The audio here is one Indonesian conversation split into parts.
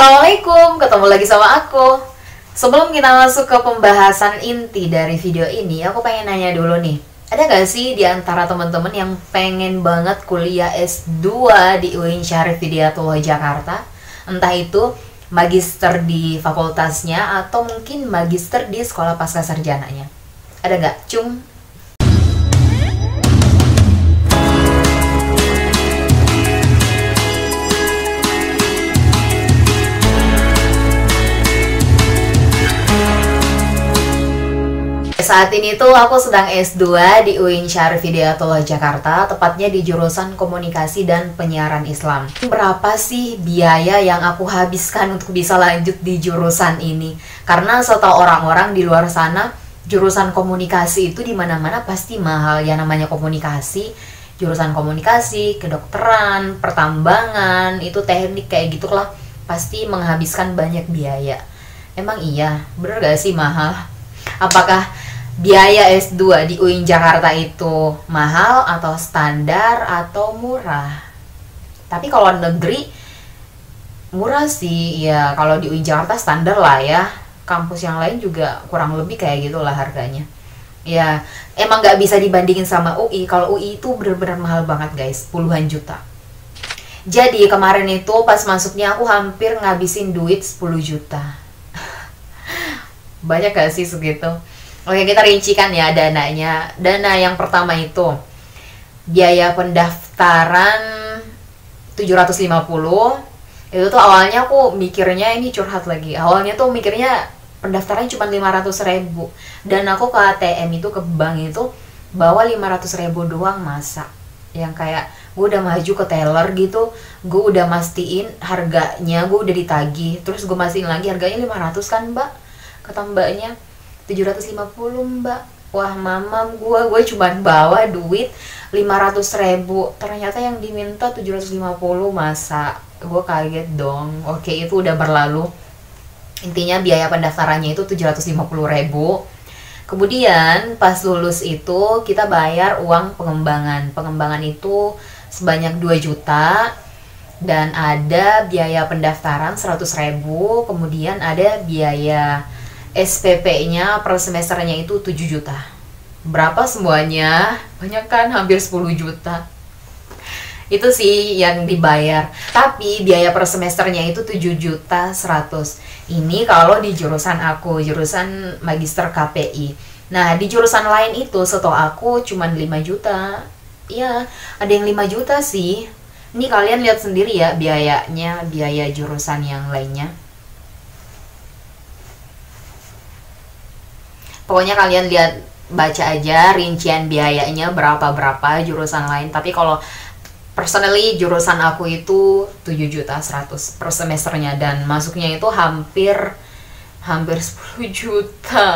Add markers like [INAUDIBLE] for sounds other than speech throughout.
Assalamualaikum, ketemu lagi sama aku. Sebelum kita masuk ke pembahasan inti dari video ini, aku pengen nanya dulu nih. Ada gak sih di antara teman-teman yang pengen banget kuliah S2 di UIN Syarif Hidayatullah Jakarta? Entah itu magister di fakultasnya atau mungkin magister di sekolah pasca sarjananya. Ada nggak? Cung, Saat ini tuh aku sedang S2 di UIN Syarif Hidayatullah Jakarta, tepatnya di jurusan Komunikasi dan Penyiaran Islam. Berapa sih biaya yang aku habiskan untuk bisa lanjut di jurusan ini? Karena setahu orang-orang di luar sana, jurusan komunikasi itu di mana-mana pasti mahal. Ya namanya komunikasi, jurusan komunikasi, kedokteran, pertambangan, itu teknik kayak gitulah pasti menghabiskan banyak biaya. Emang iya, bener gak sih mahal? Apakah biaya S2 di UIN Jakarta itu mahal atau standar atau murah? Tapi kalau negeri murah sih, ya kalau di UIN Jakarta standar lah ya. Kampus yang lain juga kurang lebih kayak gitulah harganya. Ya, emang nggak bisa dibandingin sama UI. Kalau UI itu bener-bener mahal banget guys, puluhan juta. Jadi kemarin itu pas masuknya aku hampir ngabisin duit 10 juta. [LAUGHS] Banyak gak sih segitu? Oke, kita rincikan ya dananya. Dana yang pertama itu biaya pendaftaran 750. Itu tuh awalnya aku mikirnya ini curhat lagi. Awalnya tuh mikirnya pendaftarannya cuma 500 ribu dan aku ke ATM itu ke bank itu bawa 500 ribu doang masa yang kayak gue udah maju ke teller gitu gue udah mastiin harganya gue udah ditagih terus gue mastiin lagi harganya 500 kan mbak kata mbaknya 750 mbak. Wah mamam gue gue cuma bawa duit 500 ribu. Ternyata yang diminta 750 masa? Gue kaget dong. Oke itu udah berlalu. Intinya biaya pendaftarannya itu 750 ribu. Kemudian pas lulus itu kita bayar uang pengembangan. Pengembangan itu sebanyak 2 juta. Dan ada biaya pendaftaran 100 ribu. Kemudian ada biaya SPP-nya per semesternya itu 7 juta. Berapa semuanya? Banyak kan, hampir 10 juta. Itu sih yang dibayar. Tapi biaya per semesternya itu 7 juta 100. Ini kalau di jurusan aku, jurusan Magister KPI. Nah, di jurusan lain itu setahu aku cuma 5 juta. Iya, ada yang 5 juta sih. Ini kalian lihat sendiri ya biayanya, biaya jurusan yang lainnya. Pokoknya kalian lihat baca aja rincian biayanya berapa berapa jurusan lain. Tapi kalau personally jurusan aku itu 7 juta 100 per semesternya. Dan masuknya itu hampir hampir 10 juta.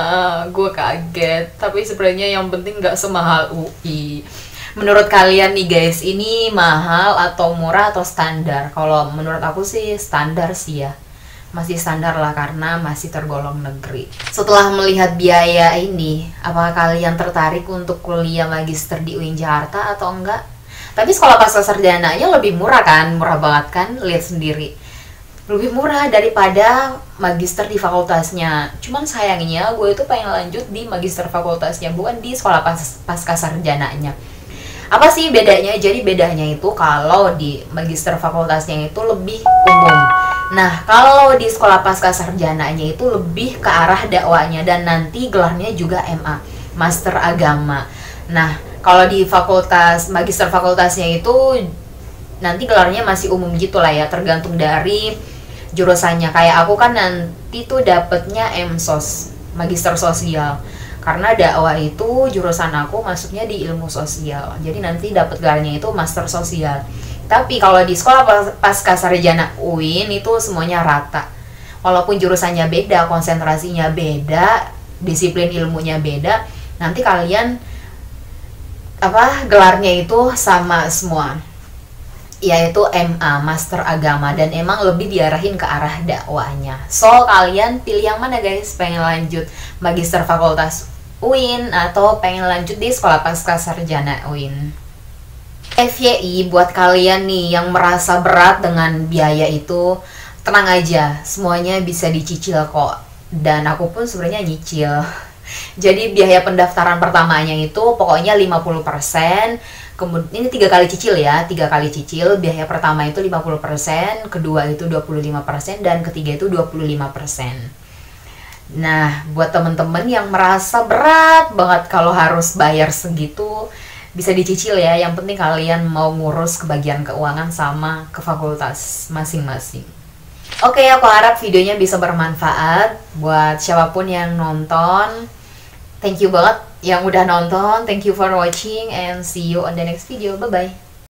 Gue kaget. Tapi sebenarnya yang penting nggak semahal UI menurut kalian nih guys ini mahal atau murah atau standar? Kalau menurut aku sih standar sih ya masih standar lah karena masih tergolong negeri. Setelah melihat biaya ini, apakah kalian tertarik untuk kuliah magister di UIN Jakarta atau enggak? Tapi sekolah pasca sarjananya lebih murah kan, murah banget kan, lihat sendiri. Lebih murah daripada magister di fakultasnya. Cuman sayangnya gue itu pengen lanjut di magister fakultasnya, bukan di sekolah pas pasca sarjananya. Apa sih bedanya? Jadi bedanya itu kalau di magister fakultasnya itu lebih umum Nah, kalau di sekolah pasca sarjananya itu lebih ke arah dakwanya dan nanti gelarnya juga MA, Master Agama. Nah, kalau di fakultas magister fakultasnya itu nanti gelarnya masih umum gitu lah ya, tergantung dari jurusannya. Kayak aku kan nanti tuh dapetnya MSOS, Magister Sosial. Karena dakwah itu jurusan aku masuknya di ilmu sosial. Jadi nanti dapat gelarnya itu Master Sosial. Tapi kalau di sekolah pasca sarjana UIN itu semuanya rata. Walaupun jurusannya beda, konsentrasinya beda, disiplin ilmunya beda, nanti kalian apa gelarnya itu sama semua yaitu MA Master Agama dan emang lebih diarahin ke arah dakwahnya. So kalian pilih yang mana guys? Pengen lanjut Magister Fakultas UIN atau pengen lanjut di Sekolah Pasca Sarjana UIN? FYI buat kalian nih yang merasa berat dengan biaya itu tenang aja, semuanya bisa dicicil kok. Dan aku pun sebenarnya nyicil. [LAUGHS] Jadi biaya pendaftaran pertamanya itu pokoknya 50%, kemudian ini tiga kali cicil ya, tiga kali cicil. Biaya pertama itu 50%, kedua itu 25% dan ketiga itu 25%. Nah, buat temen-temen yang merasa berat banget kalau harus bayar segitu, bisa dicicil ya. Yang penting kalian mau ngurus ke bagian keuangan sama ke fakultas masing-masing. Oke, aku harap videonya bisa bermanfaat buat siapa pun yang nonton. Thank you banget yang udah nonton. Thank you for watching and see you on the next video. Bye bye.